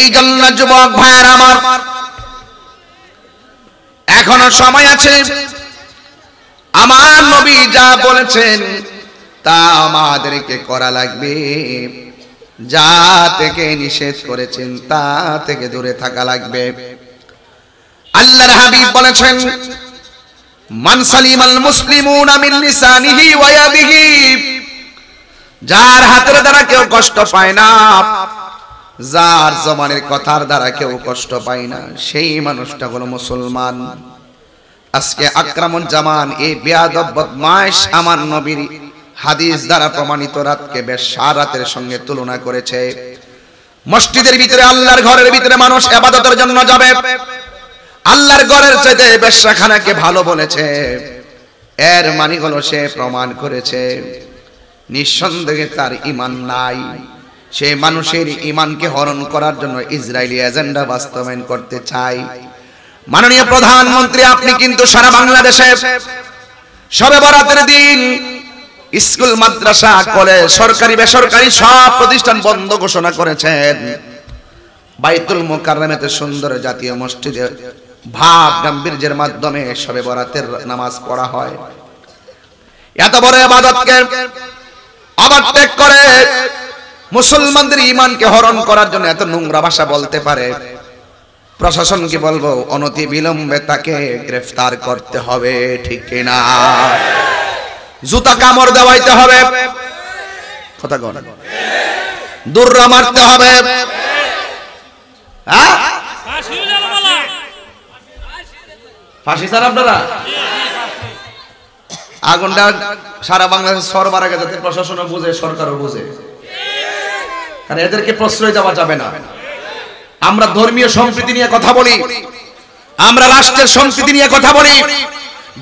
এই জন্য যুবক ভাইয়ের আমার এখনও সময় আছে। আমার নবী যা বলেছেন তা আমাদেরকে করা লাগবে। যা থেকে নিষেধ করেছেন তা থেকে দূরে থাকা লাগবে। আল্লাহর হাবিব বলেছেন, মান সালিমাল মুসলিমুনা মিন লিসানিহি ওয়া যার হাতের দ্বারা কেউ কষ্ট পায় না। যার জমানের কথার দ্বারা কেউ কষ্ট পায় না। সেই মানুষটা হলো মুসলমান। আজকে আক্রমণ জামান এই বেয়াদব বদমাইশ আমার নবীর হাদিস দ্বারা প্রমাণিত রাতকে বেশ রাতের সঙ্গে তুলনা করেছে। মসজিদের ভিতরে আল্লাহর ঘরের ভিতরে মানুষ আবাদতের জন্য যাবে। আল্লাহর ঘরের চাইতে বেশ্যাখানাকে ভালো বলেছে। এর মানে হলো সে প্রমাণ করেছে। নিঃসন্দেহে তার ইমান নাই। সে মানুষের ইমানকে হরণ করার জন্য ইসরায়েলি এজেন্ডা বাস্তবায়ন করতে চাই। মাননীয় প্রধানমন্ত্রী, আপনি কিন্তু সারা বাংলাদেশে সবে বরাতের দিন স্কুল, মাদ্রাসা, কলেজ, সরকারি, বেসরকারি সব প্রতিষ্ঠান বন্ধ ঘোষণা করেছেন। বাইতুল মোকাররমেতে সুন্দর জাতীয় মসজিদে ভাব গাম্ভীর্যের মাধ্যমে সবে বরাতের নামাজ পড়া হয়। এত বড় ইবাদতকে আবার ত্যাগ করে মুসলমানদের ইমানকে হরণ করার জন্য এত নোংরা ভাষা বলতে পারে। প্রশাসনকে বলব? অনতি বিলম্বে তাকে গ্রেফতার করতে হবে, ঠিক কিনা জুতা কামড় দেওয়াইতে হবে। কথা দুর্রা মারতে হবে। ফাঁসি স্যার আপনারা? আগুনটা সারা বাংলাদেশ সরবার আগে যাতে প্রশাসনও বুঝে, সরকারও বুঝে। কারণ এদেরকে প্রশ্রয় দেওয়া যাবে না। আমরা ধর্মীয় সম্প্রীতি নিয়ে কথা বলি, আমরা রাষ্ট্রের সংস্কৃতি নিয়ে কথা বলি,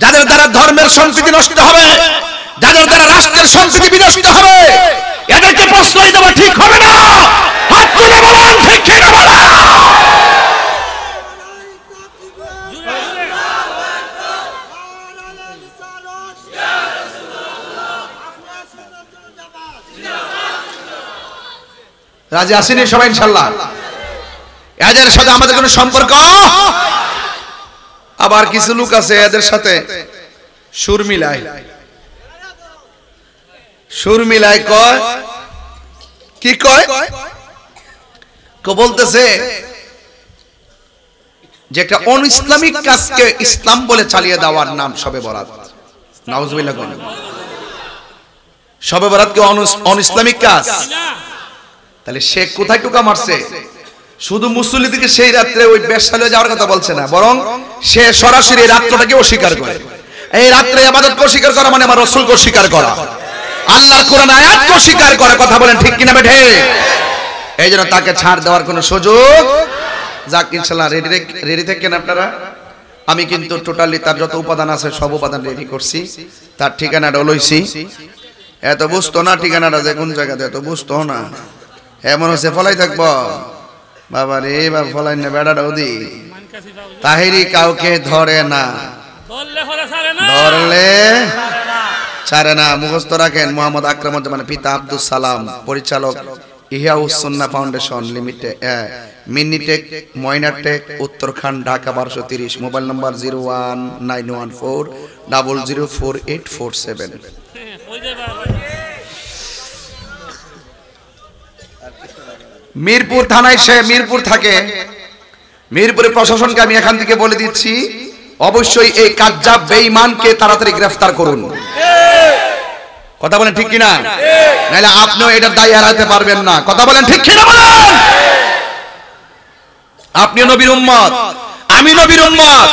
যাদের দ্বারা ধর্মের সংস্কৃতি নষ্ট হবে, যাদের দ্বারা রাষ্ট্রের সংস্কৃতি বিনষ্ট হবে, এদেরকে প্রশ্রয় দেওয়া ঠিক হবে না। হাত তুলে বলেন, ঠিক ঠিক বলা? রাজি আসেনি সবাই ইনশাল্লাহ এদের সাথে আমাদের কোনো সম্পর্ক? আবার কিছু লোক আছে এদের সাথে সুর মিলায়। সুর মিলায় কয়? কি কয়? বলতেছে যে একটা অন ইসলামিক কাজকে ইসলাম বলে চালিয়ে দেওয়ার নাম সবে বরাত। নাউজুবিল্লাহ সবে বরাত কি অন ইসলামিক কাজ? তাহলে সে কোথায় টুকা মারছে? শুধু মুসল্লি থেকে সেই রাত্রে ওই বেশালে যাওয়ার কথা বলছে না, বরং সে সরাসরি রাত্রটাকে অস্বীকার করে। এই রাত্রে আবাদতকে অস্বীকার করা মানে আমার রসুলকে অস্বীকার করা। আল্লাহর কোরআন আয়াতকে অস্বীকার করা কথা বলেন ঠিক কিনা বেঠে? এই জন্য তাকে ছাড় দেওয়ার কোনো সুযোগ? যাক ইনশাল্লাহ রেডি রেডি থাকেন আপনারা? আমি কিন্তু টোটালি তার যত উপাদান আছে সব উপাদান রেডি করছি। তার ঠিকানাটা লইছি। এত বুঝতো না ঠিকানাটা যে কোন জায়গাতে, এত বুঝতো না। এমন হচ্ছে ফলাই থাকব। বাবা রে বাবা ফলাই না বেড়াটা ওদি তাহিরি কাউকে ধরে না। ধরলে ছাড়ে না। মুখস্থ রাখেন মোহাম্মদ আকরামুজ্জামান পিতা আব্দুল সালাম পরিচালক ইহিয়াউসন্না ফাউন্ডেশন লিমিটেড মিনিটেক ময়নাটেক উত্তরখান্ড ঢাকা বারোশো তিরিশ mobile number zero one nine one four double zero four eight four seven. Mirpur থানায় সে মিরপুর থাকে। মিরপুরের প্রশাসনকে আমি এখান থেকে বলে দিচ্ছি, অবশ্যই এই কাজ্জাব বেঈমানকে তাড়াতাড়ি গ্রেফতার করুন। কথা বলেন ঠিক কিনা? নাহলে আপনিও এটার দায় এড়াতে পারবেন না। কথা বলেন ঠিক কিনা বলেন? আপনিও নবীর উম্মত। আমি নবীর উম্মত।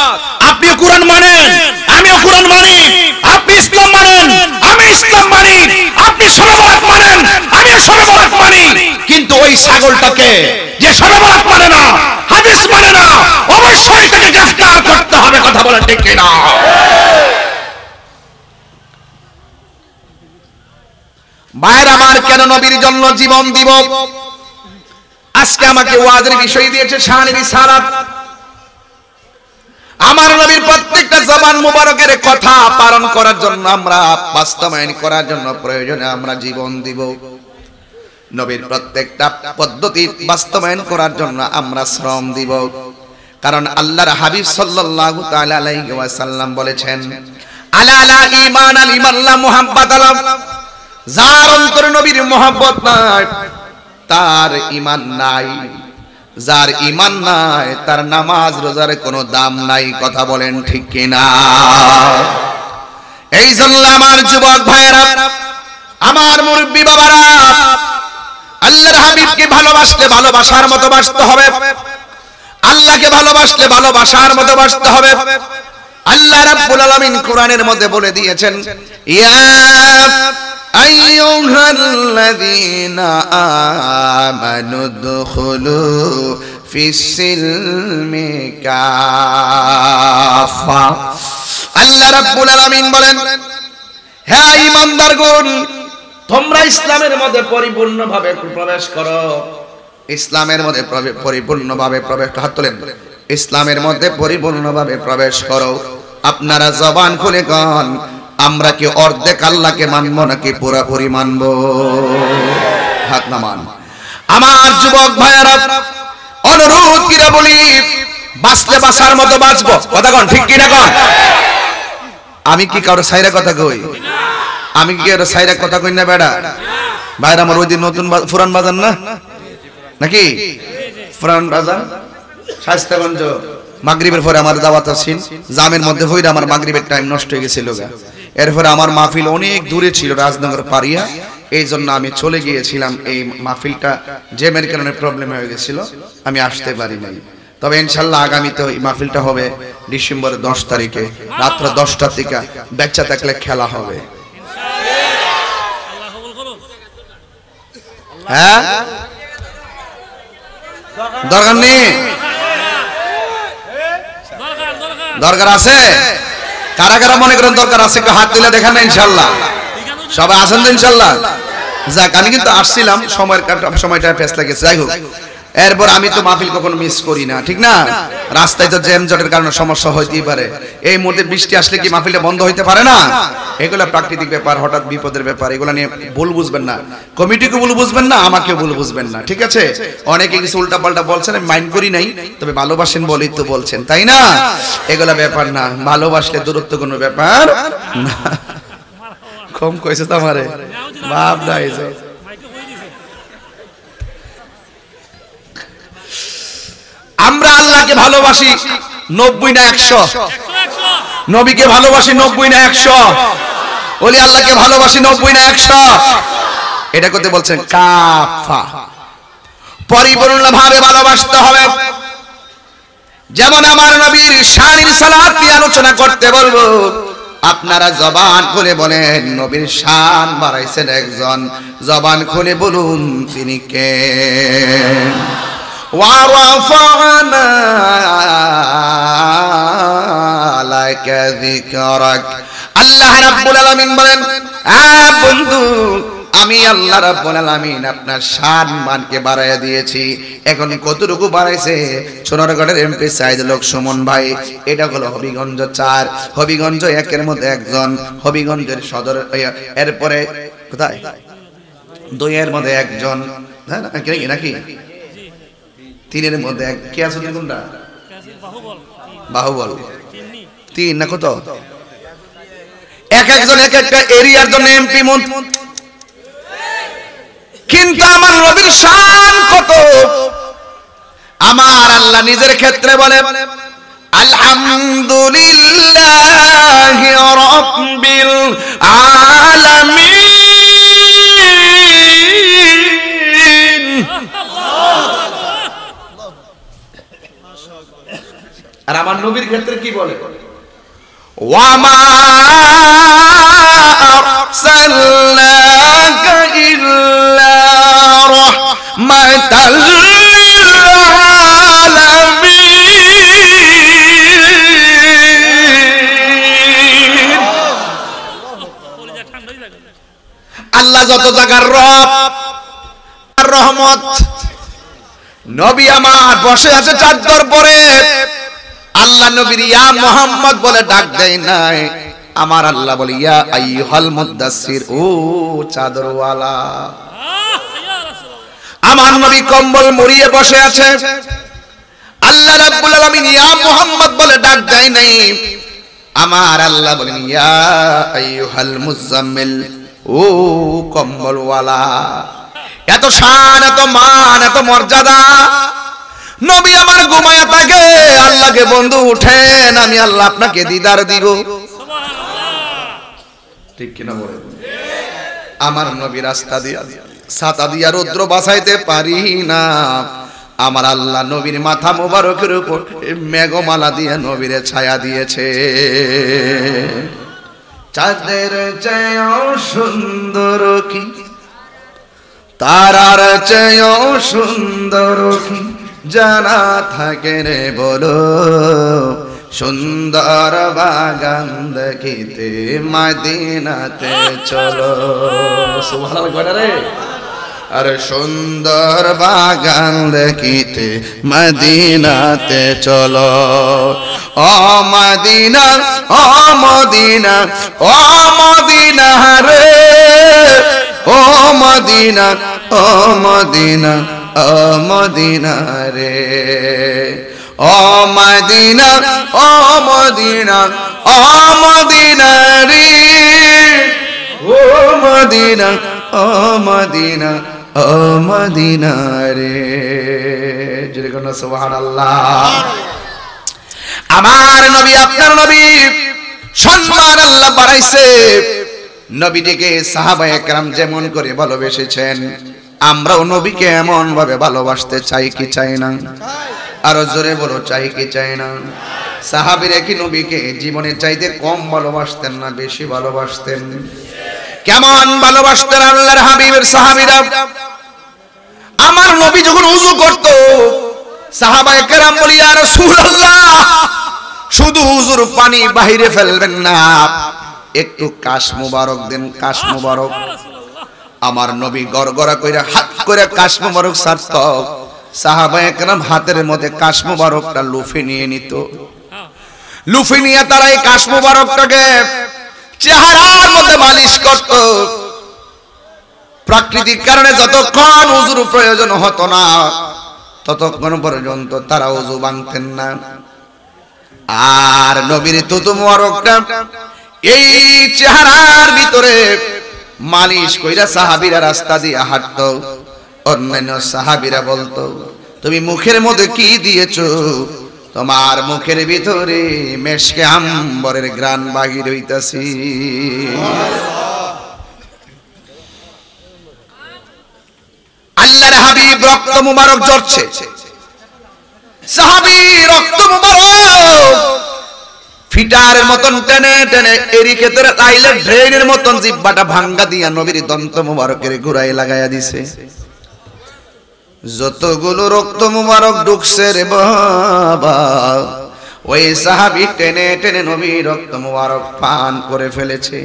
আপনি কোরআন মানেন। আমিও কোরআন মানি। আপনি ইসলাম মানেন। আমি ইসলাম মানি। আপনি সবে মানেন। সবে মানি। মানে আমার কেন নবীর জন্য জীবন দিব? আজকে আমাকে ওয়াজের বিষয় দিয়েছে শাহানির সারাত আমার নবীর প্রত্যেকটা জবান মুবারকের কথা পালন করার জন্য আমরা বাস্তবায়ন করার জন্য প্রয়োজনে আমরা জীবন দিব। নবীর প্রত্যেকটা পদ্ধতি বাস্তবায়ন করার জন্য আমরা শ্রম দিব। কারণ আল্লাহর হাবিব সাল্লাল্লাহু তাআলা আলাইহি ওয়াসাল্লাম বলেছেন, আলা লা ঈমান আল ঈমান, লা মুহাব্বাত আলাম যার অন্তরে নবীর মোহাব্বত নাই, তার ঈমান নাই। যার ঈমান নাই, তার নামাজ রোজার কোনো দাম নাই, কথা বলেন ঠিক কিনা? এই জন্য আমার যুবক ভাইয়েরা, আমার মুরব্বী বাবারা আল্লাহর হাবিবকে ভালোবাসলে ভালোবাসার মতো বাসতে হবে। আল্লাহকে ভালোবাসলে ভালোবাসার মতো বাসতে হবে। আল্লাহ রাব্বুল আলামিন কোরআনের মধ্যে বলে দিয়েছেন, ইয়া আইয়ুহাল্লাযীনা আমানু দুখুলু ফিস-সিলমি কাফা আল্লাহ রাব্বুল আলামিন বলেন হ্যাঁ ঈমানদারগণ তোমরা ইসলামের মধ্যে পরিপূর্ণভাবে প্রবেশ করো। ইসলামের মধ্যে পরিপূর্ণভাবে প্রবেশ হাত তোলেন। ইসলামের মধ্যে পরিপূর্ণভাবে প্রবেশ করো। আপনারা জবান খুলে কন, আমরা কি অর্ধেক আল্লাহকে মানবো নাকি পুরোপুরি মানবো? হাত নামান। আমার যুবক ভাইয়ারা, অনুরোধ কিরা বলি, বাঁচলে বাঁচার মতো বাঁচবো। কথা কন, ঠিক কিনা কন? আমি কি কারও সাইরা কথা কই? আমি কি কারও সাইরা কথা কই না বেড়া? ভাইরা আমার ওই দিন নতুন পুরান বাজার না? নাকি? ফুরান বাজার শাস্তাগঞ্জ মাগরিবের পরে আমার দাওয়াত আছেন জামের মধ্যে হইরা আমার মাগরিবের টাইম নষ্ট হয়ে গেছিল গা। এরপরে আমার মাহফিল অনেক দূরে ছিল, রাজনগর পারিয়া এই জন্য আমি চলে গিয়েছিলাম এই মাহফিলটা জেমের কারণে প্রবলেম হয়ে গেছিল। আমি আসতে পারি নাই। তবে ইনশাল্লাহ আগামীতে এই মাহফিলটা হবে ডিসেম্বরের দশ তারিখে, রাত্র দশটার থেকে বাচ্চা থাকলে খেলা হবে। হ্যাঁ? দরকার নেই? দরকার আছে? কারা কারা মনে করেন দরকার আছে? একটু হাত তুলে দেখান ইনশাল্লাহ। সবাই আসেন তো, ইনশাল্লাহ? যাক, আমি কিন্তু আসছিলাম, সময়ের সময়টা ফেস লাগেছে। যাই হোক। এরপর আমি তো মাহফিল কখনো মিস করি না, ঠিক না? রাস্তায় তো জ্যাম জটের কারণে সমস্যা হইতেই পারে। এই মুহূর্তে বৃষ্টি আসলে কি মাহফিলটা বন্ধ হইতে পারে না? এগুলা প্রাকৃতিক ব্যাপার, হঠাৎ বিপদের ব্যাপার, এগুলো নিয়ে ভুল বুঝবেন না। কমিটিকে ভুল বুঝবেন না, আমাকেও ভুল বুঝবেন না, ঠিক আছে? অনেকে কিছু উল্টা পাল্টা বলছেন, আমি মাইন্ড করি নাই, তবে ভালোবাসেন বলেই তো বলছেন, তাই না? এগুলা ব্যাপার না, ভালোবাসলে দূরত্ব কোনো ব্যাপার না। কম কইছে তো আমারে। বাপ না আমরা আল্লাহকে ভালোবাসি নব্বই না একশো। নবীকে ভালোবাসি নব্বই না একশো। বলি আল্লাহকে ভালোবাসি নব্বই না একশো। এটা করতে বলছেন, কাফা। পরিপূর্ণ ভাবে ভালোবাসতে হবে। যেমন আমার নবীর শানির সালাত দিয়ে আলোচনা করতে বলব। আপনারা জবান খুলে বলেন, নবীর শান বাড়াইছেন একজন। জবান খুলে বলুন, তিনি কে? ورفعنا لك ذكرك আল্লাহ রাব্বুল আলামিন বলেন আ বন্ধু আমি আল্লাহ রাব্বুল আলামিন আপনার শান মানকে বাড়াইয়া দিয়েছি এখন কতটুকু বাড়াইছে সোনারগড়ের এমপি সাইদ লোক সুমন ভাই এটা হলো হবিগঞ্জ চার হবিগঞ্জ একের মধ্যে একজন হবিগঞ্জের সদর এরপরে কোথায় দুইয়ের মধ্যে একজন হ্যাঁ নাকি নাকি তিনের মধ্যে এক। কে আছে কোনটা? বাহুবল। তিন না কত? এক একজন এক একটা এরিয়ার জন্য এমপি কিন্তু আমার নবীর শান কত? আমার আল্লাহ নিজের ক্ষেত্রে বলে, আলহামদুলিল্লাহ রব্বিল আলামিন। আর আমার নবীর ক্ষেত্রে কি বলে? আল্লাহ যত জায়গার রব রহমত। নবী আমার বসে আছে চাদর পরে আল্লাহ নবীর ইয়া মোহাম্মদ বলে ডাক দেয় নাই। আমার আল্লাহ বলে, ইয়া আইয়ুহাল মুদাসসির, ও চাদরওয়ালা। আমার নবী কম্বল মুড়িয়ে বসে আছে। আল্লাহ রাব্বুল আলামিন ইয়া মুহাম্মদ বলে ডাক দেয় নাই। আমার আল্লাহ বলেন ইয়া আইয়ুহাল মুজাম্মিল ও কম্বলওয়ালা। এত শান, এত মান, এত মর্যাদা। নবী আমার ঘুমায়া থাকে। আল্লাহকে বন্ধু উঠেন, আমি আল্লাহ আপনাকে দিদার দিব। ঠিক কিনা বলে আমার নবী রাস্তা দিয়া, ছাতা দিয়া রৌদ্র বাঁচাইতে পারি না। আমার আল্লাহ নবীর মাথা মোবারকের উপর মেঘমালা দিয়ে নবীরে ছায়া দিয়েছে। চাঁদের চেয়েও সুন্দর কি? তারার চেয়েও সুন্দর কি? জানা থাকে রে বলো, সুন্দর বাগান দেখিতে মাদিনাতে চলো। কয়টা রে? আর সুন্দর বাগান দেখিতে মদিনাতে চলো। ও মদিনা ও মদিনা ও মদিনা রে। ও মদিনা ও মদিনা। ও মদিনা রে। ও মদিনা ও মদিনা ও মদিনা রে। ও মদিনা ও মদিনা ও মদিনা রে। জোরে কোন সুবহানাল্লাহ। আমার নবী, আপনার নবী সম্মান আল্লাহ বাড়াইছে। নবীটিকে সাহাবা একরাম যেমন করে ভালোবেসেছেন। আমরাও নবীকে এমন ভাবে ভালোবাসতে চাই কি চাই না? আরও জোরে বলো, চাই কি চাই না? সাহাবিরা কি নবীকে জীবনের চাইতে কম ভালোবাসতেন না বেশি ভালোবাসতেন? কেমন ভালোবাসতেন আল্লাহর হাবিবের সাহাবিরা? আমার নবী যখন উজু করত সাহাবা একরাম বলি আর রাসূলুল্লাহ, শুধু উজুর পানি বাহিরে ফেলবেন না। একটু কাশ মুবারক দেন, কাশ মুবারক। আমার নবী গড়গড়া কইরা, হাত করে কাশ মুবারক সারত সাহাবা একরাম হাতের মধ্যে কাশ মুবারকটা লুফে নিয়ে নিত। লুফে নিয়ে তারা এই কাশ মুবারকটাকে চেহারার মধ্যে মালিশ করত। প্রাকৃতিক কারণে যতক্ষণ উজুর প্রয়োজন হতো না, ততক্ষণ পর্যন্ত তারা উজু ভাঙতেন না। আর নবীর তুতু মোবারকটা এই চেহারার ভিতরে মালিশ কইরা সাহাবীরা রাস্তা দিয়ে হাঁটতো, অন্যান্য সাহাবীরা বলতো, তুমি মুখের মধ্যে কি দিয়েছ? তোমার মুখের ভিতরে মেশকে আম্বরের গ্রান বাহির রইতাছি আল্লাহর হাবিব রক্ত মুবারক ঝরছে। সাহাবী রক্ত মুবারক ফিটারের মতন টেনে টেনে এরিকে তোর লাইলে ড্রেনের মতন জিব্বাটা ভাঙ্গা দিয়া নবীর দন্ত মুবারকের ঘুরাই লাগাইয়া দিছে। যতগুলো রক্ত মুবারক ঢুকছে রে বাবা, ওই সাহাবি টেনে টেনে নবী রক্ত মুবারক পান করে ফেলেছে।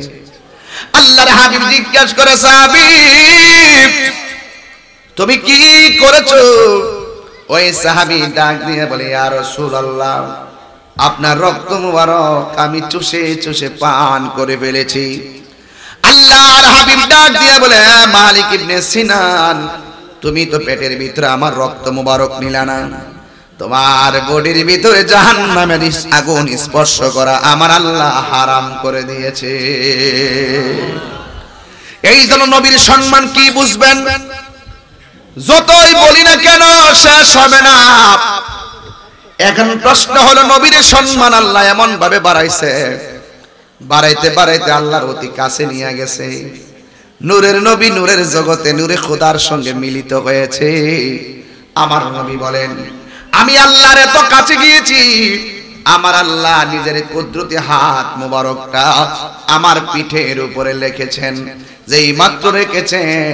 আল্লাহর হাবিব জিজ্ঞাসা করে, সাহাবি, তুমি কি করেছ? ওই সাহাবি ডাক দিয়ে বলে, ইয়া রাসূলুল্লাহ। আপনার রক্ত মুবারক আমি চুষে চুষে পান করে ফেলেছি। আল্লাহর হাবিব ডাক দিয়ে বলে মালিক ইবনে সিনান, তুমি তো পেটের ভিতরে আমার রক্ত মুবারক নিলা না। তোমার বডির ভিতরে জাহান্নামের আগুন স্পর্শ করা আমার আল্লাহ হারাম করে দিয়েছে। এই জন্য নবীর সম্মান কি বুঝবেন? যতই বলি না কেন, শেষ হবে না। এখন প্রশ্ন হলো, নবীর সম্মান আল্লাহ এমন ভাবে বাড়াইছে? বাড়াইতে বাড়াইতে আল্লাহর অতি কাছে নিয়ে গেছে। নূরের নবী নূরের জগতে নূরে খোদার সঙ্গে মিলিত হয়েছে। আমার নবী বলেন, আমি আল্লাহর এত কাছে গিয়েছি, আমার আল্লাহ নিজের কুদরতি হাত মোবারকটা আমার পিঠের উপরে লিখেছেন যেই মাত্র রেখেছেন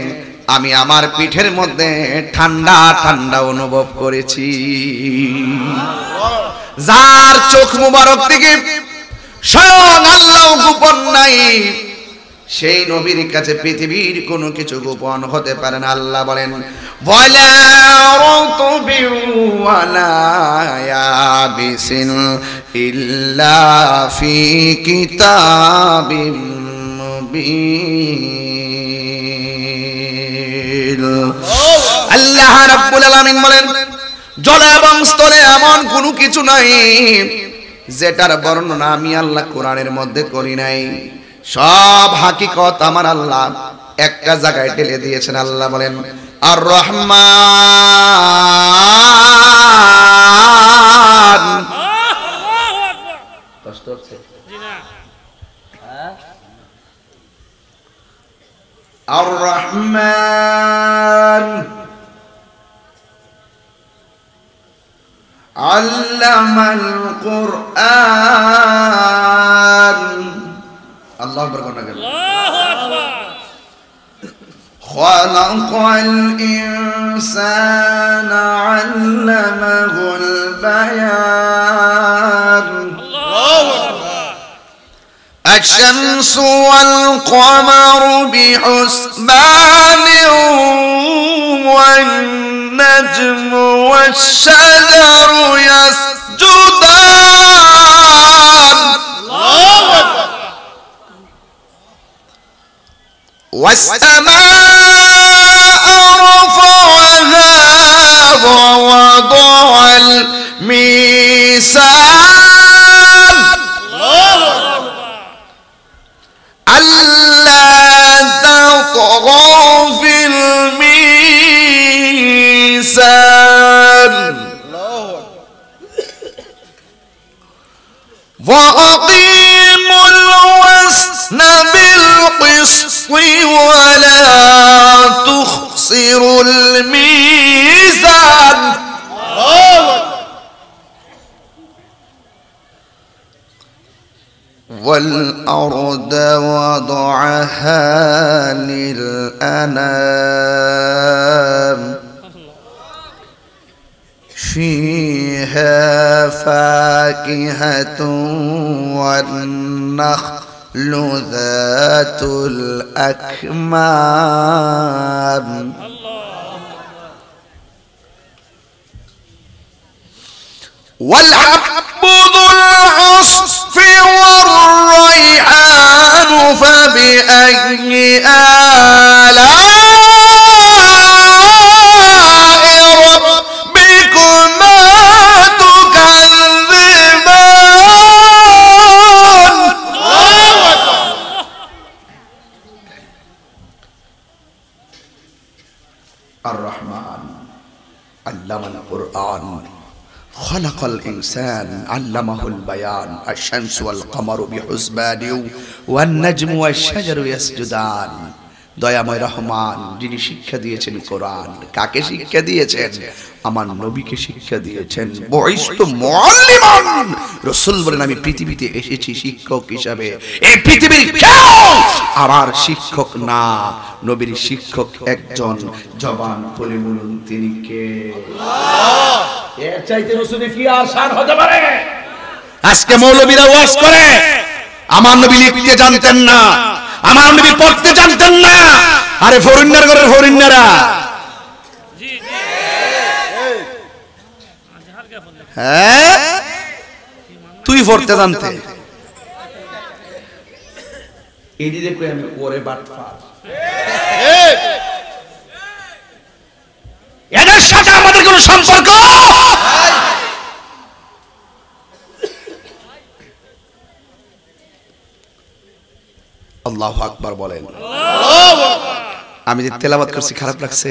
আমি আমার পিঠের মধ্যে ঠান্ডা ঠান্ডা অনুভব করেছি। যার চোখ মুবারক থেকে স্বয়ং আল্লাহ গোপন নাই, সেই নবীর কাছে পৃথিবীর কোনো কিছু গোপন হতে পারে না। আল্লাহ বলেন ইল্লা আল্লাহ রাব্বুল আলামিন বলেন, জলে এবং স্থলে এমন কোনো কিছু নাই যেটার বর্ণনা আমি আল্লাহ কোরআনের মধ্যে করি নাই। সব হাকিকত আমার আল্লাহ একটা জায়গায় ঢেলে দিয়েছেন। আল্লাহ বলেন আর রহমান আর রহমান علم القرآن. الله أكبر قلنا قبل خلق الإنسان علمه البيان. الشمس والقمر بحسبان والنجم والشجر يسجدان. والسماء رفعها ووضع الميزان. وأقيموا الوزن بالقسط ولا تخسروا الميزان. والأرض وضعها للأنام. فيها فاكهة والنخل ذات الأكمام. والعبد ذو العصف والريحان فبأي آلاء الإنسان علمه البيان الشمس والقمر بحسبان والنجم والشجر يسجدان দয়াময় রহমান যিনি শিক্ষা দিয়েছেন কোরআন কাকে শিক্ষা দিয়েছেন আমার নবীকে শিক্ষা দিয়েছেন বয়স্ত মুআল্লিমান রাসূল বলেন আমি পৃথিবীতে এসেছি শিক্ষক হিসাবে এই পৃথিবীর কেউ আমার শিক্ষক না নবীর শিক্ষক একজন জবান বলে বলুন তিনি কে এর চাইতে রসুলের কি আসান হতে পারে? আজকে মৌলবীরা ওয়াজ করে আমার নবী লিখতে জানতেন না আমার নবী পড়তে জানতেন না। আরে ফরিন্নার ঘরের ফরিন্নারা হ্যাঁ? তুই পড়তে জানতে। এটি দেখো আমি? ওরে বাটফার। এদের সাথে আমাদের কোনো সম্পর্ক? আল্লাহ আকবার বলেন। আমি যে তেলাবাদ করছি খারাপ লাগছে।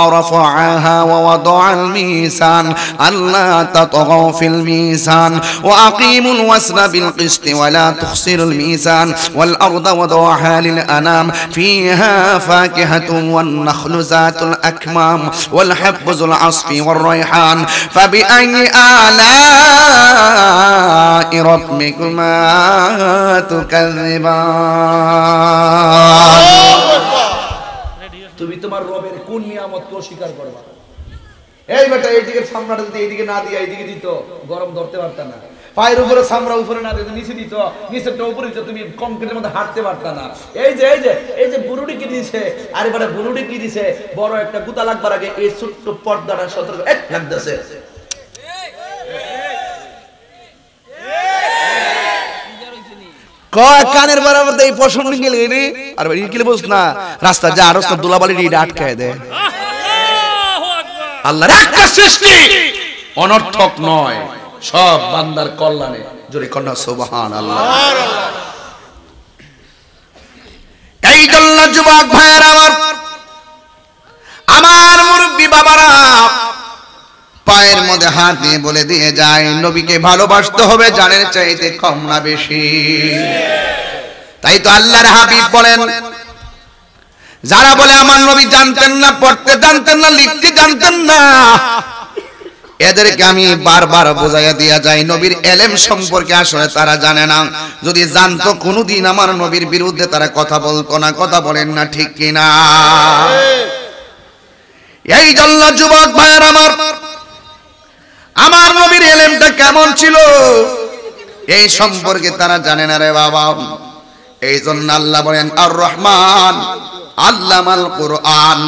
رفعها ووضع الميزان ألا تطغوا في الميزان وأقيموا الوزن بالقسط ولا تخسروا الميزان والأرض وضعها للأنام فيها فاكهة والنخل ذات الأكمام والحب ذو العصف والريحان فبأي آلاء ربكما تكذبان তুমি তোমার রবের কোন অস্বীকার করবা। এই বেটা, এইদিকে সামনাটা যদি এইদিকে না দিয়ে, এইদিকে দিত, গরম ধরতে পারত না। পায়ের উপরে সামরা উপরে না দিত নিচে দিত, নিচেরটা উপরে দিত, তুমি কংক্রিটের মধ্যে হাঁটতে পারতা না। এই যে এই যে এই যে বুনুডি কি দিছে? আর এবারে বুনুডি কি দিছে? বড় একটা গুতা লাগবার আগে এই ছোট্ট পর্দাটা সতর্ক এক লাগতেছে আর রাস্তা যা, রাস্তা দুলাবালি আটকায় দে। আল্লাহর একটা সৃষ্টি। অনর্থক নয়, সব বান্দার কল্যাণে জোরে কন্যা সুবহান আল্লাহ এই জন্য যুবক ভাইয়ের আমার আমার মুরব্বী বাবারা, পায়ের মধ্যে হাত দিয়ে বলে দিয়ে যায়, নবীকে ভালোবাসতে হবে, জানের চাইতে কম না বেশি। তাই তো আল্লাহর হাবিব বলেন যারা বলে আমার নবী জানতেন না, পড়তে জানতেন না, লিখতে জানতেন না, এদেরকে আমি বারবার বোঝাইয়া দিয়া যাই, নবীর এলেম সম্পর্কে আসলে তারা জানে না। যদি জানতো কোনোদিন আমার নবীর বিরুদ্ধে তারা কথা বলতো না, কথা বলেন না, ঠিক কিনা? এই জন্য যুবক ভাইয়ের আমার আমার নবীর এলেমটা কেমন ছিল? এই সম্পর্কে তারা জানে না রে বাবা। এই জন্য আল্লাহ বলেন আর রহমান আল্লামাল কোরআন।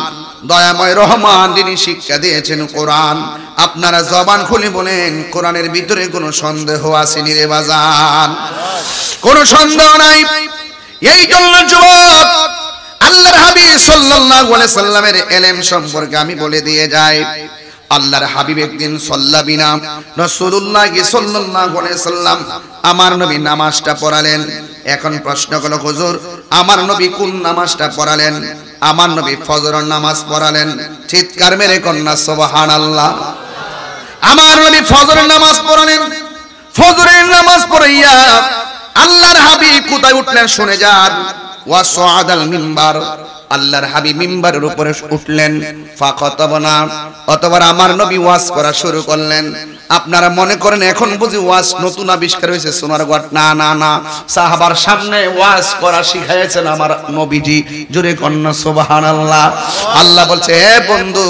দয়াময় রহমান যিনি শিক্ষা দিয়েছেন কোরআন। আপনারা জবান খুলে বলেন, কোরআনের ভিতরে কোনো সন্দেহ আসেনি রে বাজান। কোনো সন্দেহ নাই। এই জন্য যুবক, আল্লাহর হাবিব সাল্লাল্লাহু আলাইহি সাল্লামের এলেম সম্পর্কে আমি বলে দিয়ে যাই। আল্লাহর হাবিব একদিন সল্লাবিনা রাসূলুল্লাহ সাল্লাল্লাহু আলাইহি সাল্লাম আমার নবী নামাজটা পড়ালেন। এখন প্রশ্ন হলো হুজুর, আমার নবী কোন নামাজটা পড়ালেন? আমার নবী ফজরের নামাজ পড়ালেন। চিৎকার মেরে কন্যা, সুবহানাল্লাহ। আমার নবী ফজরের নামাজ পড়ালেন। ফজরের নামাজ পড়াইয়া আল্লাহর হাবিব কোথায় উঠলেন শুনে যান। ওয়া সাআদাল মিম্বার। আল্লাহর হাবিব মিম্বারের উপরে উঠলেন। ফাকাতাবনা অতবার আমার নবী ওয়াজ করা শুরু করলেন। আপনারা মনে করেন এখন বুঝি ওয়াজ নতুন আবিষ্কার হয়েছে, সোনার গট না না না। সাহাবার সামনে ওয়াজ করা শিখাইছেন আমার নবীজি। জোরে কন্যা, সুবহানাল্লাহ। আল্লাহ বলছে হে বন্ধু,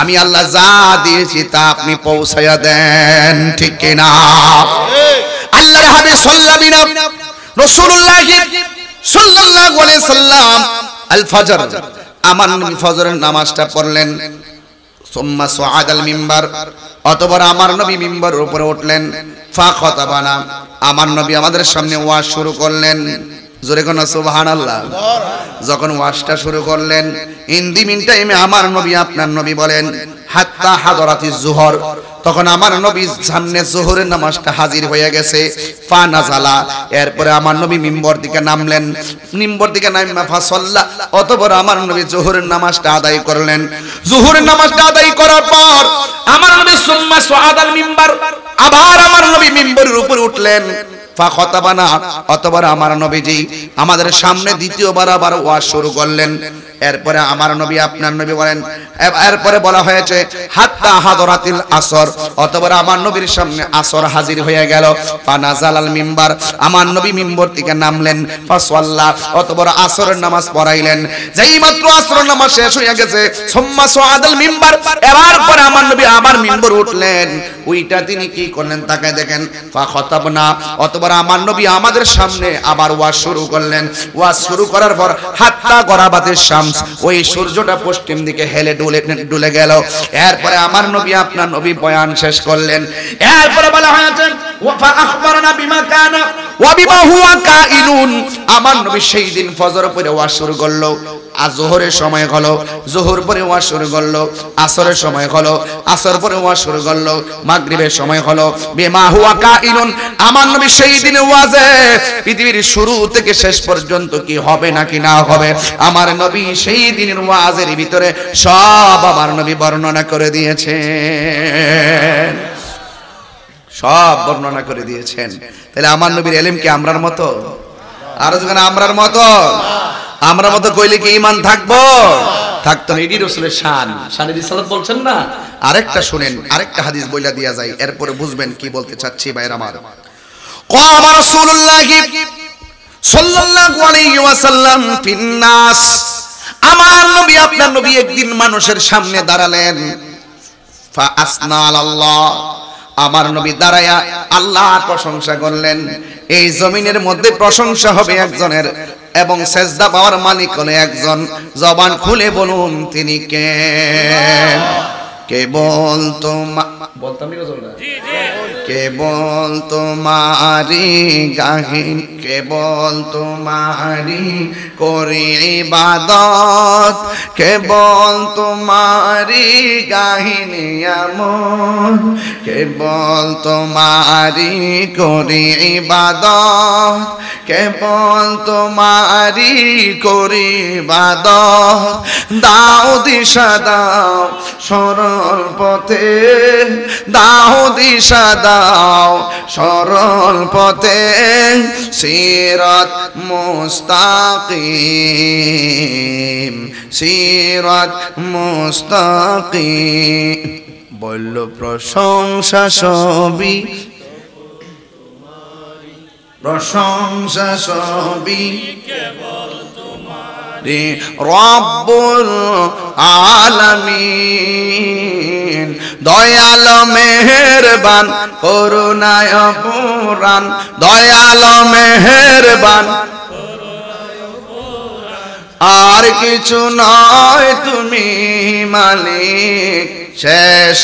আমি আল্লাহ যা দিয়েছি তা আপনি পৌঁছায়া দেন। ঠিক কিনা আল্লাহর হাবিব সাল্লাল্লাহু রাসূলুল্লাহ সাল্লাল্লাহু আলাইহি সাল্লাম আল ফজর। আমার নবী ফজরের নামাজটা পড়লেন। সোম্মা সোয়াদ আল মিম্বার। অতবার আমার নবী মিম্বারের উপরে উঠলেন। ফা খতাবানা আমার নবী আমাদের সামনে ওয়াজ শুরু করলেন। জোরে কোন, সুবহানাল্লাহ। যখন ওয়াজটা শুরু করলেন ইন দি মিন টাইমে আমার নবী আপনার নবী বলেন, হাত্তা হাদরাতি জুহর। তখন আমার নবীর সামনে জোহরের নামাজটা হাজির হয়ে গেছে, ফা নাজালা। এরপরে আমার নবী মিম্বর দিকে নামলেন। মিম্বর দিকে নামা ফা সল্লা অতপর আমার নবী জোহরের নামাজটা আদায় করলেন। জোহরের নামাজটা আদায় করার পর আমার নবী সুম্মা সুআদাল মিম্বার আবার আমার নবী মিম্বরের উপরে উঠলেন। ফা খতাবানা, অতবার আমার নবীজি আমাদের সামনে দ্বিতীয়বার আবার ওয়াজ শুরু করলেন। এরপরে আমার নবী, আপনার নবী বলেন এরপরে বলা হয়েছে, হাত্তা হাদরাতিল আসর, অতবার আমার নবীর সামনে আসর হাজির হয়ে গেল। ফানাজালাল মিম্বার, আমার নবী মিম্বর থেকে নামলেন ফাসওয়াল্লা অতবার আসরের নামাজ পড়াইলেন। যেই মাত্র আসরের নামাজ শেষ হয়ে গেছে, সুম্মা সুআদাল মিম্বার, এবার পরে আমার নবী আবার মিম্বর উঠলেন। ওইটা তিনি কি করলেন তাকে দেখেন, ফা খতাবনা, অতবার আমার নবী আমাদের সামনে আবার ওয়াজ শুরু করলেন। ওয়াজ শুরু করার পর হাত্তা গরাবাতের শামস, ওই সূর্যটা পশ্চিম দিকে হেলে ডুলে ডুলে গেল। এরপরে আমার নবী আপনার নবী বয়ান শেষ করলেন। এরপরে বলা হয়েছে হুয়া আমার নবী সেই দিন ফজর পরে ওয়াজ শুরু করল। আর জোহরের সময় হলো, জোহর পরে ওয়াজ শুরু করল, আসরের সময় হলো, আসর পরে ওয়াজ শুরু করল, মাগরিবের সময় হলো, বিমা হুয়া কাইনুন আমার নবী সেই দিনে ওয়াজে, পৃথিবীর শুরু থেকে শেষ পর্যন্ত কি হবে নাকি না হবে, আমার নবী সেই দিনের ওয়াজের ভিতরে সব আমার নবী বর্ণনা করে দিয়েছেন। সব বর্ণনা করে দিয়েছেন। তাহলে আমার নবীর এলেম কি আমরার মতো? আরও যখন আমরার মতো? আমরা মতো কইলে কি ইমান থাকবো থাকতো না এটি রসুলের শান শানের ইসালাত বলছেন না আরেকটা শুনেন আরেকটা হাদিস বইলা দিয়া যায় এরপরে বুঝবেন কি বলতে চাচ্ছি ভাইয়ের আমার قام رسول الله صلى الله عليه وسلم في الناس আমার নবী আপনার নবী একদিন মানুষের সামনে দাঁড়ালেন فأثنى على الله আমার নবী দাঁড়ায়া আল্লাহ প্রশংসা করলেন। এই জমিনের মধ্যে প্রশংসা হবে একজনের এবং সেজদা পাওয়ার মালিক হলে একজন। জবান খুলে বলুন তিনি কে? কেবল তোমা বলতাম কেবল তোমারি গাহিন কেবল তোমারি করি ইবাদত, কেবল তোমারি গাহিনী আমন কেবল তোমারি করি ইবাদত, কেবল তোমারি করি ইবাদত। দাও দিশা দাও সরল পথে দাও দিশা দাও সরল পথে সিরত মুস্তাকিম সিরত মুস্তাকিম। বলল প্রশংসা সবই প্রশংসা সবই রে রব্বুল আলামিন। দয়াল মেহেরবান, করুণায় পুরাণ দয়াল মেহেরবান, আর কিছু নয় তুমি মালিক। শেষ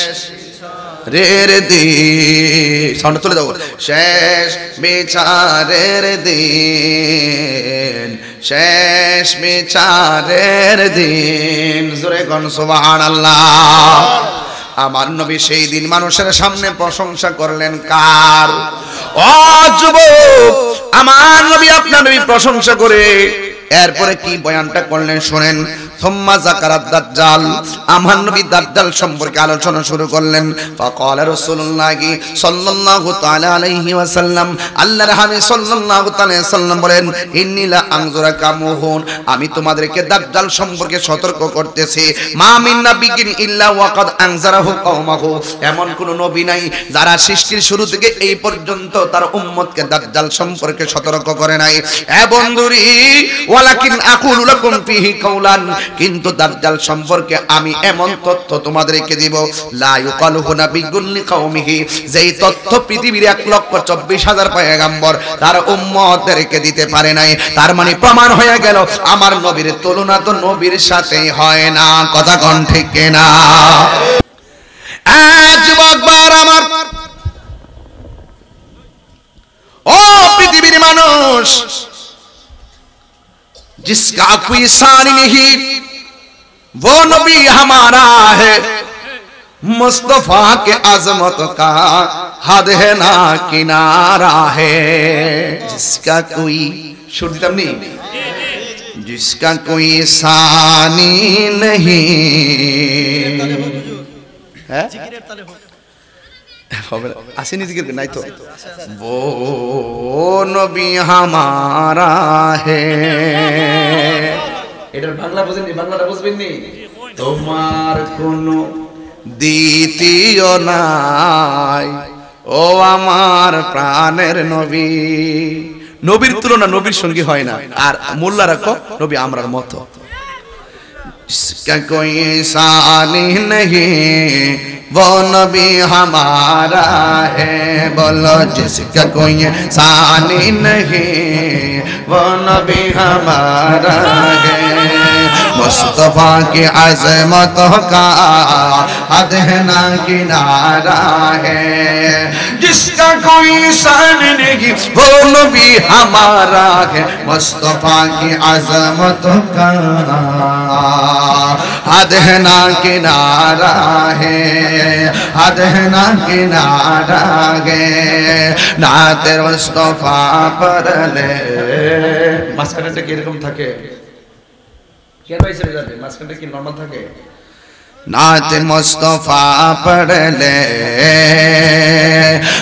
রের দিন। তুলে দাও শেষ বিচারের দিন। শেষ বিচারের দিন। জোরে গণ সুবহান আল্লাহ আমার নবী সেই দিন মানুষের সামনে প্রশংসা করলেন কার? ও যুবক, আমার নবী আপনার নবী প্রশংসা করে। এরপরে কি বয়ানটা করলেন, শুনেন। আমি তোমাদেরকে দাজ্জাল সম্পর্কে সতর্ক করতেছি। মিন এমন কোন নবী নাই যারা সৃষ্টির শুরু থেকে এই পর্যন্ত তার উম্মতকে দাজ্জাল সম্পর্কে সতর্ক করে নাই। এ বন্ধুরি, ওয়ালাকিন আকুলু লাকুম ফিহি কিন্তু দাজ্জাল সম্পর্কে আমি এমন তথ্য তোমাদেরকে দিব, লা ইউকালুহু নাবিয়্যুন লিকাউমিহি যেই তথ্য পৃথিবীর এক লক্ষ চব্বিশ হাজার পয়গাম্বর তার উম্মতদেরকে দিতে পারে নাই। তার মানে প্রমাণ হয়ে গেল, আমার নবীর তুলনা তো নবীর সাথেই হয় না। কথা কোন ঠিক না যুবক আমার, ও পৃথিবীর মানুষ جس کا کوئی ثانی نہیں، وہ نبی ہمارا ہے۔ مصطفیٰ کے عظمت کا حد ہے نا کنارہ ہے۔ جس کا کوئی شرطم نہیں، جس کا کوئی ثانی نہیں۔ হবে না। আসেনি নাই তো। ও নবী হামারা হে। এটার বাংলা বুঝেননি, বাংলাটা বুঝবেননি? তোমার কোন দ্বিতীয় নাই। ও আমার প্রাণের নবী। নবীর তুলনা নবীর সঙ্গে হয় না। আর মোল্লা রাখো নবী আমরার মতো। কই সানি নহীঁ وہ نبی ہمارا ہے بولو جس کا کوئی ثانی نہیں۔ وہ نبی ہمارا ہے۔ مصطفیٰ کی عظمت کا حد نہ کنارہ ہے۔ جس کا کوئی سان نہیں، وہ نبی ہمارا ہے۔ مصطفیٰ کی عظمت کا حد نہ کنارہ ہے۔ حد نہ کنارہ ہے۔ نعت مصطفیٰ پر لے۔ مسکرے سے کیلکم تھکے۔ نات مصطفیٰ پڑھ لے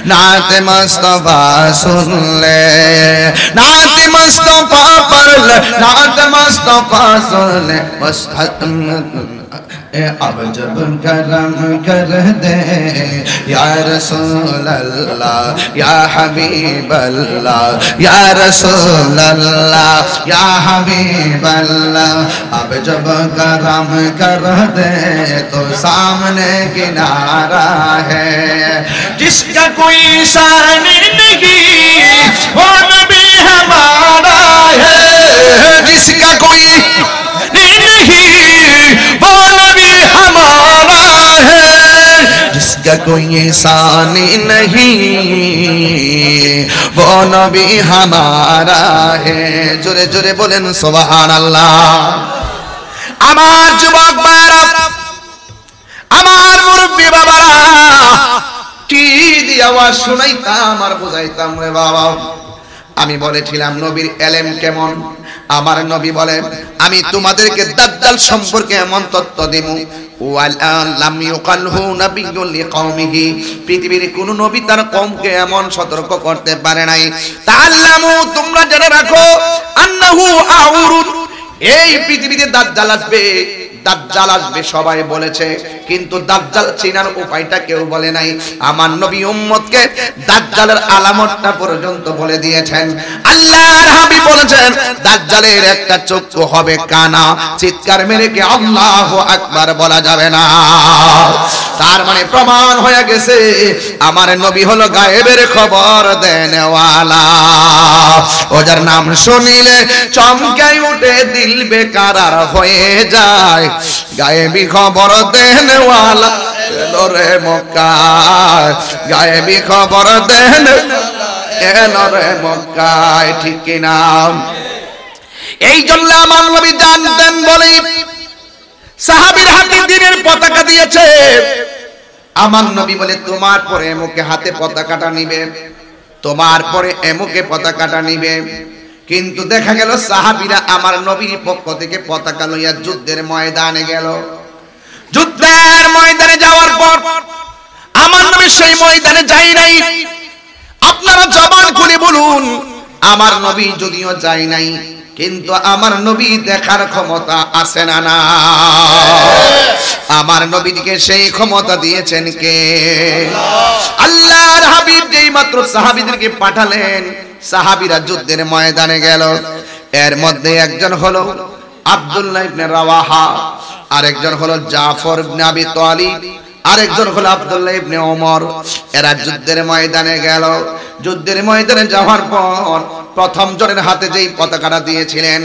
نات مصطفیٰ سن لے نات مصطفیٰ پڑھ لے نات مصطفیٰ سن لے مستحق اب جب کرم کر دے، یا رسول اللہ یا حبیب اللہ یا رسول اللہ یا حبیب اللہ اب جب کرم کر دے تو سامنے کنارہ ہے۔ جس کا کوئی سانی نہیں وہ نبی ہمارا ہے۔ جس کا کوئی نہیں کوئی احسان نہیں وہ نبی ہمارا ہے جرے جرے بولیں سبحان اللہ আমার যুবক ভাইরা আমার মুরব্বী বাবারা কি দিয়ে আওয়াজ শুনাইতাম আর বুঝাইতাম রে বাবা আমি বলেছিলাম, নবীর এলেম কেমন? আমার নবী বলেন, আমি তোমাদেরকে দাদ্দাল সম্পর্কে এমন তত্ত্ব দিব পৃথিবীর কোন নবী তার কমকে এমন সতর্ক করতে পারে নাই। তাআল্লামু, তোমরা জেনে রাখো, আন্নাহু আউরুন। এই পৃথিবীতে দাজ্জাল আসবে। দাজ্জাল আসবে, সবাই বলেছে। কিন্তু দাজ্জাল চেনার উপায়টা কেউ বলে নাই। আমার নবী উম্মতকে দাজ্জালের আলামতটা পর্যন্ত বলে দিয়েছেন। আল্লাহর হাবিব বলেছেন, দাজ্জালের একটা চক্ষু হবে কানা। চিৎকার মেরে কি আল্লাহু আকবার বলা যাবে না? তার মানে প্রমাণ হয়ে গেছে, আমার নবী হলো গায়েবের খবর দেনওয়ালা। ওজার নাম শুনিলে চমকে উঠে দিল বেকারার হয়ে যায়। গায়েবী খবর দেনওয়ালা রে মক্কায়। গায়েবী খবর দেন এলো রে মক্কায়, ঠিক কিনা? এই জন্য আমার নবী জানতেন বলে সাহাবীর হাতে দিনের পতাকা দিয়েছে। আমার নবী বলে, তোমার পরে এমুকে হাতে পতাকাটা নিবে, তোমার পরে এমুকে পতাকাটা নিবে। কিন্তু দেখা গেল, সাহাবীরা আমার নবীর পক্ষ থেকে পতাকা লইয়া যুদ্ধের ময়দানে গেল। যুদ্ধের ময়দানে যাওয়ার পর আমার নবী সেই ময়দানে যাই নাই। আপনারা জবান খুলে বলুন, আমার নবী যদিও যাই নাই। কিন্তু আমার নবী দেখার ক্ষমতা আছে না না? আমার নবীকে সেই ক্ষমতা দিয়েছেন কে? আল্লাহর হাবিব যেই মাত্র সাহাবীদেরকে পাঠালেন, সাহাবীরা যুদ্ধের ময়দানে গেল। এর মধ্যে একজন হলো আব্দুল্লাহ ইবনে রাওয়াহা, আরেকজন হলো জাফর ইবনে আবি তালিব, আরেকজন হলো আব্দুল্লাহ ইবনে ওমর। এরা যুদ্ধের ময়দানে গেল। যুদ্ধের ময়দানে যাওয়ার পর প্রথম জনের হাতে যেই পতাকাটা দিয়েছিলেন,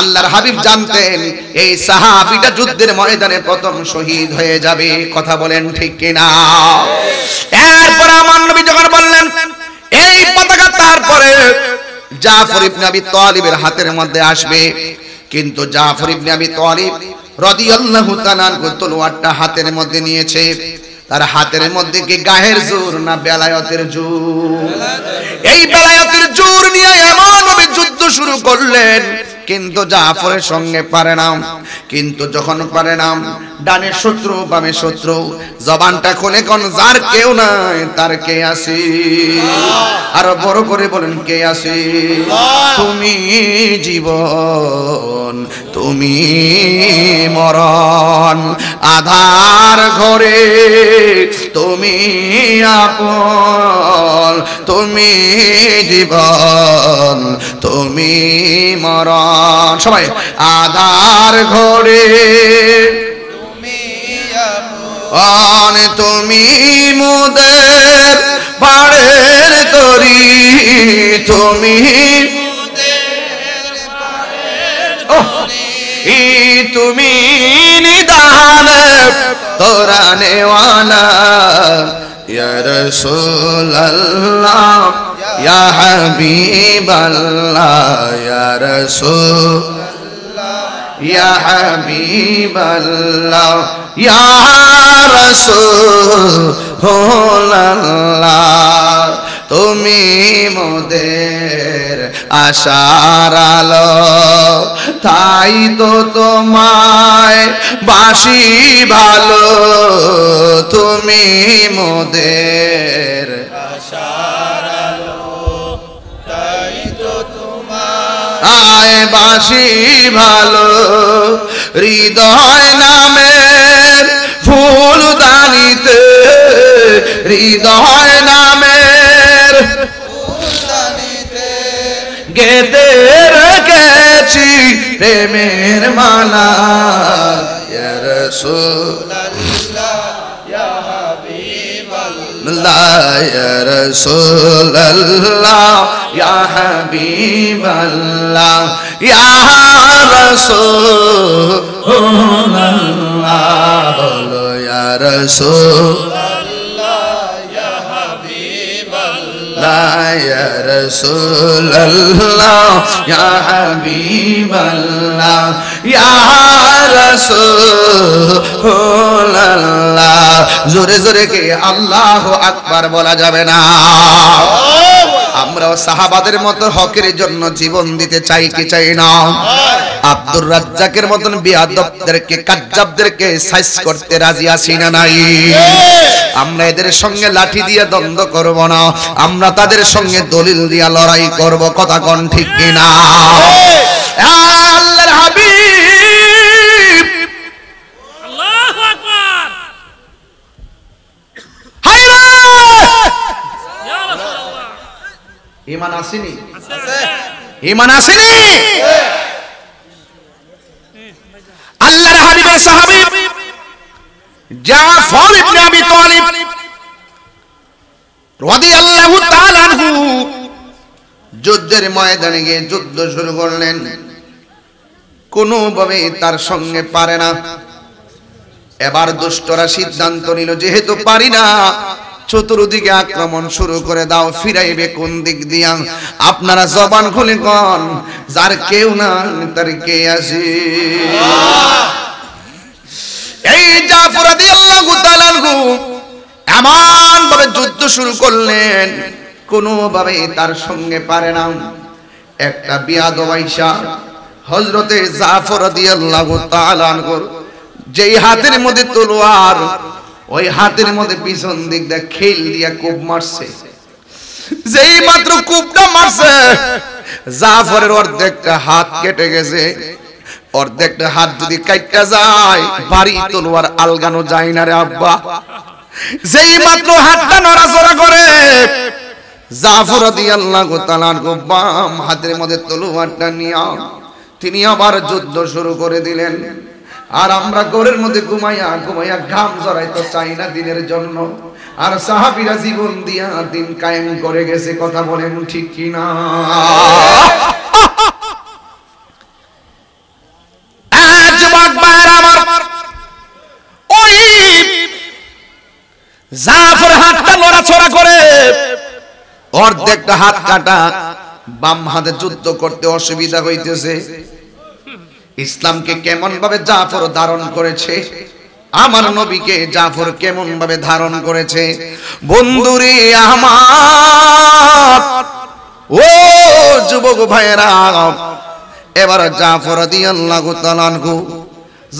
আল্লাহর হাবিব জানতেন, এই সাহাবীটা যুদ্ধের ময়দানে প্রথম শহীদ হয়ে যাবে, কথা বলেন ঠিক কিনা? এরপর আমার নবী যখন বললেন, এই পতাকা তারপরে জাফর ইবনে আবি তালিবের হাতের মধ্যে আসবে। কিন্তু জাফর ইবনে আবি তালিব রাদিয়াল্লাহু তাআলা তলোয়ারটা হাতের মধ্যে নিয়েছে। তার হাতের মধ্যে কি গায়ের জোর না বেলায়তের জোর? এই বেলায়তের জোর নিয়ে এমন যুদ্ধ শুরু করলেন কিন্তু জাফরের সঙ্গে পারে না। কিন্তু যখন পারে না, ডানে শত্রু, বামে শত্রু, জবানটা খুলে কোন যার কেউ নাই, তার কে আছে? আর বড় করে বলেন, কে আছে? তুমি জীবন, তুমি মরণ, আধার ঘরে তুমি আপন, তুমি জীবন, তুমি মরণ। সবাই আধার ঘরে। অন তুমি মুদের পাড়ের তরি। তুমি তুমি নিদান। তোরা নেওয়ালা ইয়া রাসূলুল্লাহ ইয়া হাবিবাল্লাহ ইয়া রাসূল ইয়া হাবিবাল্লাহ ইয়া রাসূলুল্লাহ তুমি মোদের আশার আলো, তাই তো তোমায় বাসি ভালো। তুমি মোদের আশার আলো, তাই তো আয় বাসি ভালো। হৃদয় নামের ফুল দানিতে, হৃদয় গেদে রেখেছি প্রেমের মালা। রসুল্লাহ হবিবল্লাহ রসুল্লাহ রসুল্লাহ الله يا حبيب الله يا رسول الله بولو يا رسول لا يا رسول الله يا حبيب الله يا رسول الله জোরে জোরে কে আল্লাহ আকবার বলা যাবে না আমরাও সাহাবাদের মতো হকের জন্য জীবন দিতে চাই কি চাই না? আব্দুর রাজ্জাকের মতন বিয়াদবদেরকে, কাজ্জাবদেরকে সাইজ করতে রাজি আছি না নাই? আমরা এদের সঙ্গে লাঠি দিয়ে দ্বন্দ্ব করব না। আমরা তাদের সঙ্গে দলিল দিয়া লড়াই করব, কথা কোন ঠিক কিনা আল্লাহর হাবিব আল্লাহু আকবার হায়রে ইয়া রাসূলুল্লাহ ইমান আসেনি? ইমান আসেনি? আল্লাহর হাবিবের সাহাবী জাফর ইবনে আবি তালিব রাদিয়াল্লাহু তাআলা আনহু যুদ্ধের ময়দানে গিয়ে যুদ্ধ শুরু করলেন। কোনোভাবে তার সঙ্গে পারে না। এবার দুষ্টরা সিদ্ধান্ত নিল যেহেতু পারি না চতুর্দিকে আক্রমণ শুরু করে দাও, ফিরাইবে কোন দিক দিয়া? আপনারা জবান খুলে কন, যার কেউ না তার কে আসে এই জাফর রাদিয়াল্লাহু তাআলা এমন ভাবে যুদ্ধ শুরু করলেন কোনোভাবে তার সঙ্গে পারে না। একটা বিয়াদ আইসা, হযরতে জাফর রাদিয়াল্লাহু তাআলা যেই হাতের মধ্যে তলোয়ার ওই হাতের মধ্যে পিছন দিক দিয়ে খেল দিয়া কূপ মারছে। যেই মাত্র কূপটা মারছে, জাফরের অর্ধেকটা হাত কেটে গেছে। অর্ধেকটা হাত যদি কাইটা যায়, বাড়ি তলোয়ার আলগানো যায় না রে আব্বা। যেই মাত্র হাতটা নড়াচড়া করে, জাফর রাদিয়াল্লাহু তাআলা বাম হাতের মধ্যে তলোয়ারটা নিয়া তিনি আবার যুদ্ধ শুরু করে দিলেন। আর আমরা ঘরের মধ্যে ঘুমাইয়া ঘুমাইয়া ঘাম জড়াইতে চাই না দিনের জন্য। আর সাহাবীরা জীবন দিয়া দিন কায়েম করে গেছে, কথা বলেন ঠিক কি না আজ বাগবার আমার, ওই জাফর হাতটা নড়াচড়া করে অর্ধেকটা হাত কাটা, বাম হাতে যুদ্ধ করতে অসুবিধা হইতেছে। ইসলামকে কেমন ভাবে জাফর ধারণ করেছে? আমার নবীকে জাফর কেমন ভাবে ধারণ করেছে? বন্ধুরে আমার, ও যুবক ভাইয়েরা, এবার জাফর রাদিয়াল্লাহু তাআলা আনহু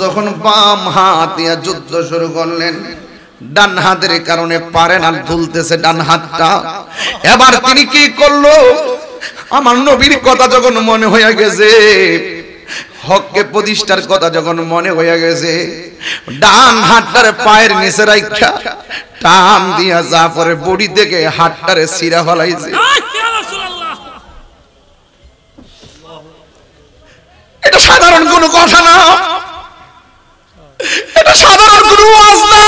যখন বাম হাত যুদ্ধ শুরু করলেন, ডান হাতের কারণে পারে না তুলতেছে ডান হাতটা। এবার তিনি কি করল? আমার নবীর কথা যখন মনে হয়ে গেছে হককে প্রতিষ্ঠার কথা যখন মনে হয়ে গেছে ডান হাতটার পায়ের নিচে রাখা টান দিয়া জাফরের বডি থেকে হাতটারে সিরা ফলাইছে। এটা সাধারণ কোনো কথা না। এটা সাধারণ কোনো ওয়াজ না।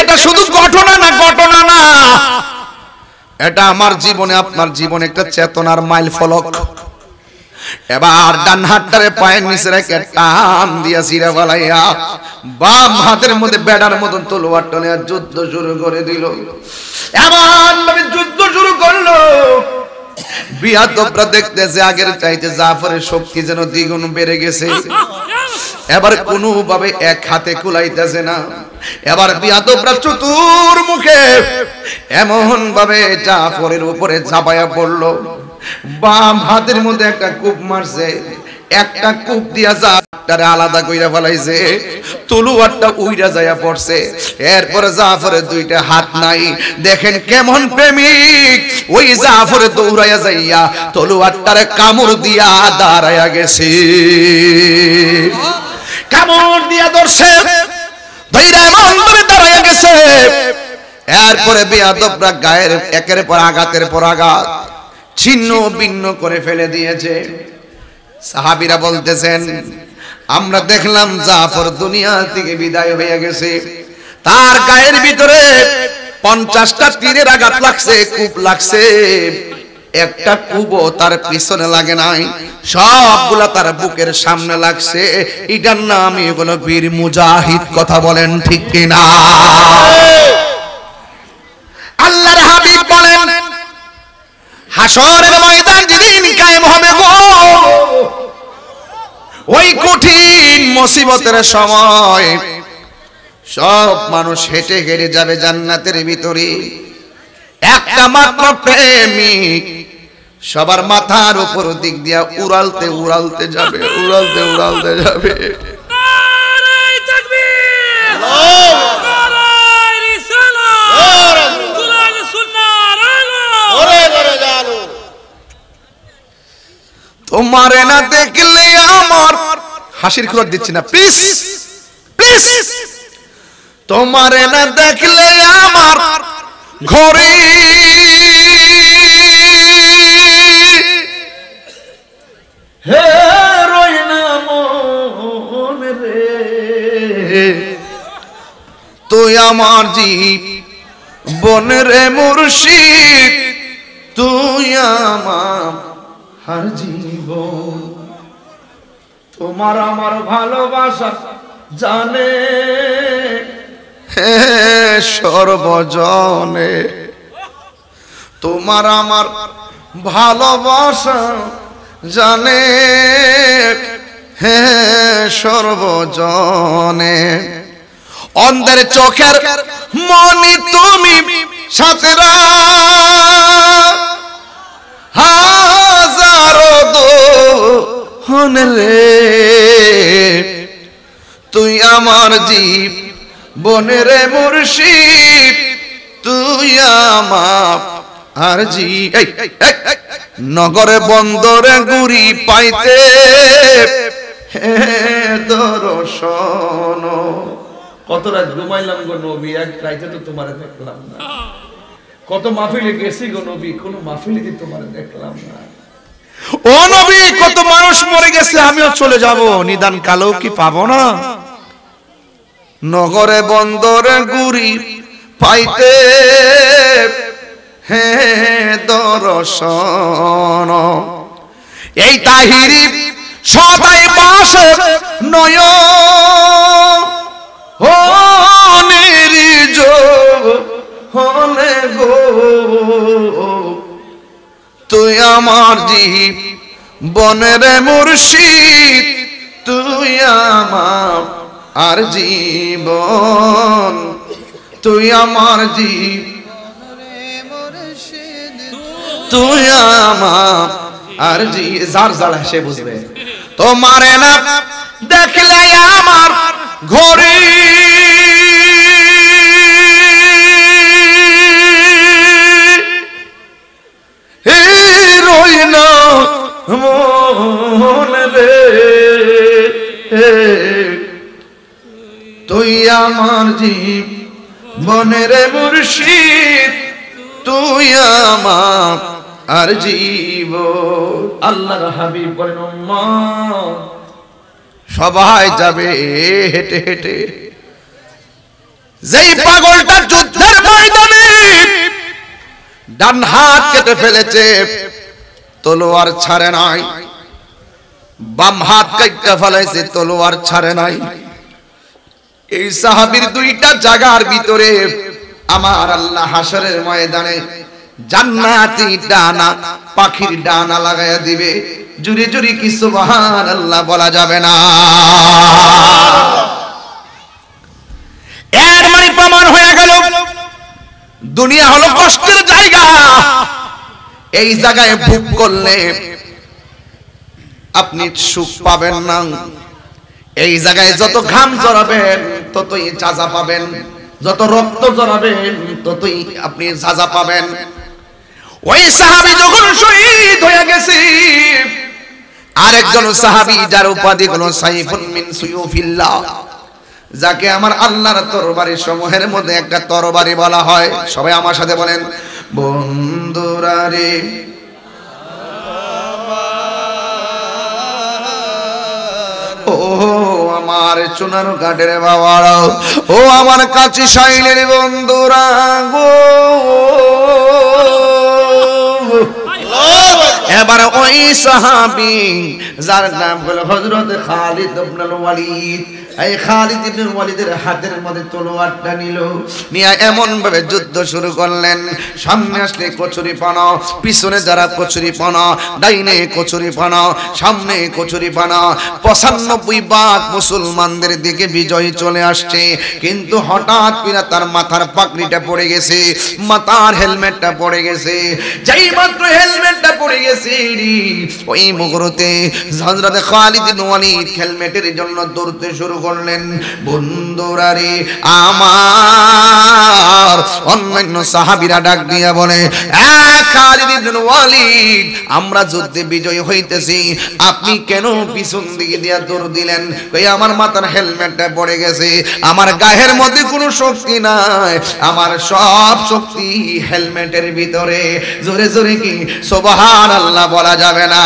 এটা শুধু ঘটনা না ঘটনা না। এটা আমার জীবনে আপনার জীবনে একটা চেতনার মাইল ফলক এবার ডান হাতটারে পায়ের নিচে রেখে টান দিয়া সিরা ফালাইয়া, বাম হাতের মধ্যে বেড়ার মতন তলোয়ার টনে যুদ্ধ শুরু করে দিল। এমন ভাবে যুদ্ধ শুরু করল। বিয়াদবরা দেখতেছে, আগের চাইতে জাফরের শক্তি যেন দ্বিগুণ বেড়ে গেছে। এবার কোনোভাবে এক হাতে কুলাইতেছে না। এবার বিয়াদবরা চতুর মুখে এমন ভাবে জাফরের উপরে ঝাপায়া পড়ল। বাম হাতের মধ্যে একটা কূপ মারছে, একটা কূপ দিয়া যাইয়া তলুয়ারটারে কামড় দিয়া দাঁড়াইয়া গেছে। কামড় দিয়া ধরছে দাঁড়াইয়া গেছে। এরপরে বেয়াদবরা গায়ের একের পর আঘাতের পর আঘাত। ছিন্ন ভিন্ন করে ফেলে দিয়েছে। সাহাবিরা বলতেছেন, আমরা দেখলাম জাফর দুনিয়া থেকে বিদায় হয়ে গেছে। তার গায়ের ভিতরে পঞ্চাশটা তীরের আঘাত লাগছে, কূপ লাগছে। একটা কুবো তার পিছনে লাগে নাই, সবগুলা তার বুকের সামনে লাগছে। এটার নামই হলো বীর মুজাহিদ, কথা বলেন ঠিক কিনা? আল্লাহর হাবিব বলেন হাসরের ময়দান যেদিন কায়েম হবে গো। ওই কঠিন মুসিবতের সময় সব মানুষ হেঁটে হেঁটে যাবে জান্নাতের ভিতরে। একটা মাত্র প্রেমিক সবার মাথার উপর দিক দিয়া উড়ালতে উড়ালতে যাবে উড়ালতে উড়ালতে যাবে। নারায়ে তোমারে না দেখলে আমার হাসির খবর দিচ্ছি না প্লিজ প্লিজ তোমারে না দেখলে আমার ঘরে হে রইনা মন রে। তুই আমার জীব বনের মুর্শিদ তুই আমার হার জীবন। তোমার আমার ভালোবাসা জানে। হে সর্বজনে, তোমার আমার ভালোবাসা জানে। হে সর্বজনে, অন্ধের চোখের মনি তুমি সাথেরা দোহন রে। তুই আমার জীব বনের মুর্শিদ। তুই আমার আর জি। নগরে বন্দরে গুড়ি পাইতে দর্শন কত রাত ঘুমাইলাম গো নবী, এক রাইতে তো তোমারে দেখলাম না। কত মাহফিলে গেছি গো নবী, কোনো মাহফিলে তোমারে দেখলাম না। ও নবী কত মানুষ মরে গেছে আমিও চলে যাব। নিদান কালেও কি পাবো না? নগরে বন্দরে গুড়ি পাইতে হে দর্শন। এই তাহিরি সদাই পাশে নয়। হনের হলে গো। তুই আমার জীব, বনের মুর্শিদ, তুই আমার আর জীবন। তুই আমার জীব, তুই আমার আর জি যার যারা সে বুঝবে। তোমারে না দেখলে আমার ঘরে মন রে। তুই আমার জীব বনের মুর্শিদ তুই আমার আর জীব। আল্লাহর হাবিব বলেন সবাই যাবে হেঁটে হেঁটে। যেই পাগলটা যুদ্ধের ময়দানে ডান হাত কেটে ফেলেছে তলোয়ার ছাড়ে নাই। বাম হাত কেটে ফেলেছে, তলোয়ার ছাড়ে নাই। এই সাহাবীর দুইটা জায়গার ভিতরে আমার আল্লাহ হাসরের ময়দানে জান্নাতি ডানা, পাখির ডানা লাগাইয়া দিবে। জুরি জুরি কি সুবহান আল্লাহ বলা যাবে না। এর মানে প্রমাণ হয়ে গেল, দুনিয়া হলো কষ্টের জায়গা। এই জায়গায় ভোগ করলে আপনি সুখ পাবেন না। এই জায়গায় যত ঘাম জড়াবেন, ততই চাজা পাবেন। যত রক্ত জড়াবেন, ততই আপনি সাজা পাবেন। ওই সাহাবি যখন শহীদ হয়ে গেছে, আরেকজন সাহাবী যার উপাধি হলো সাইফুন মিন সুয়ুফিল্লাহ, যাকে আমার আল্লাহর তরবারি সমূহের মধ্যে একটা তরবারি বলা হয়। সবাই আমার সাথে বলেন বন্ধুরা রে। আমার চুনার কাঠের বাবারা। ও, আমার কাছে শাইলের বন্ধুরা গো। এবার ওই সাহাবি, যার নাম হলো হযরত খালিদ ইবনে ওয়ালিদ এই খালিদ ইবনে ওয়ালিদের হাতের মধ্যে তলোয়ারটা নিল। এমন ভাবে যুদ্ধ শুরু করলেন। সামনে আসলে কচুরি পিছনে যারা কচুরি ডাইনে কচুরি সামনে কচুরি পঁচানব্বই মুসলমানদের দিকে বিজয় চলে আসছে। কিন্তু হঠাৎ কিনা তার মাথার পাগড়িটা পড়ে গেছে, মাথার হেলমেটটা পড়ে গেছে, যেই মাত্র হেলমেটটা পড়ে গেছে ওই মুহূর্তে হযরত খালিদ ওয়ালিদ হেলমেটের জন্য দৌড়তে শুরু করলেন বন্ধুরা রে আমার অন্যান্য সাহাবীরা ডাক দিয়া বলে, "এ খালিদ বিন ওয়ালিদ, আমরা যুদ্ধে বিজয় হইতেছি, আপনি কেন পিছন দিকে দিয়া দৌড় দিলেন? কই, আমার মাথার হেলমেটটা পড়ে গেছে, আমার গায়ের মধ্যে কোনো শক্তি নাই, আমার সব শক্তি হেলমেটের ভিতরে। জোরে জোরে কি? সুবহানাল্লাহ বলা যাবে না।